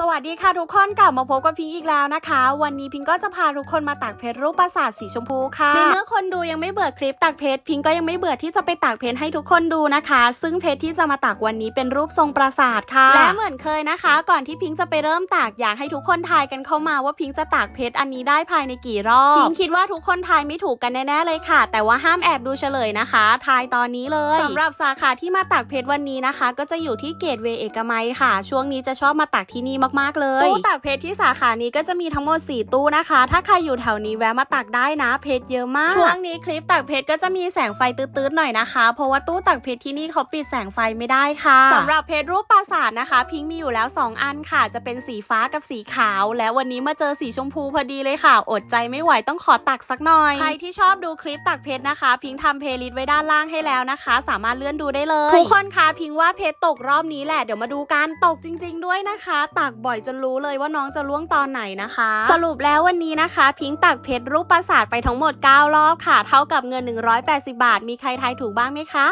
สวัสดีค่ะทุกคนกลับมาพบกับพิงค์อีกแล้วนะคะ วันนี้พิงค์ก็จะพาทุกคนมาตักเพชรรูปปราสาทสีชมพูค่ะในเมื่อคนดูยังไม่เบื่อคลิปตักเพชรพิงค์ก็ยังไม่เบื่อที่จะไปตักเพชรให้ทุกคนดูนะคะ ซึ่งเพชรที่จะมาตักวันนี้เป็นรูปทรงปราสาทค่ะ และเหมือนเคยนะคะ ก่อนที่พิงค์จะไปเริ่มตักอยากให้ทุกคนทายกันเข้ามาว่าพิงค์จะตักเพชรอันนี้ได้ภายในกี่รอบพิงค์คิดว่าทุกคนทายไม่ถูกกันแน่ๆเลยค่ะ แต่ว่าห้ามแอบดูเฉลยนะคะทายตอนนี้เลยสำหรับสาขาที่มาตักเพชรวันนี้นะคะ ก็จะอยู่ที่เกตเวย์เอกมัยค่ะ ช่วงนี้จะชอบมาตักที่นี่มากๆเลยตู้ตักเพชรที่สาขานี้ก็จะมีทั้งหมด 4 ตู้นะคะ ถ้าใครอยู่แถวนี้แวะมาตักได้นะเพชรเยอะมาก ช่วงนี้คลิปตักเพชรก็จะมีแสงไฟตื้นๆหน่อยนะคะ เพราะว่าตู้ตักเพชรที่นี่เขาปิดแสงไฟไม่ได้ค่ะสำหรับเพชรรูปปราสาทนะคะ พิงค์มีอยู่แล้ว 2 อันค่ะ จะเป็นสีฟ้ากับสีขาว และวันนี้มาเจอสีชมพูพอดีเลยค่ะ อดใจไม่ไหวต้องขอตักสักหน่อย ใครที่ชอบดูคลิปตักเพชรนะคะ พิงค์ทำ playlist ไว้ด้านล่างให้แล้วนะคะ สามารถเลื่อนดูได้เลยทุกคนคะพิงค์ว่าเพชรตกรอบนี้แหละเดี๋ยวมาดูกันตกจริง ๆ ด้วยนะคะตักบ่อยจนรู้เลยว่าน้องจะร่วงตอนไหนนะคะ สรุปแล้ววันนี้นะคะ พิงค์ตักเพชรรูปปราสาทไปทั้งหมด 9 รอบค่ะ เท่ากับเงิน 180 บาท มีใครทายถูกบ้างไหมคะ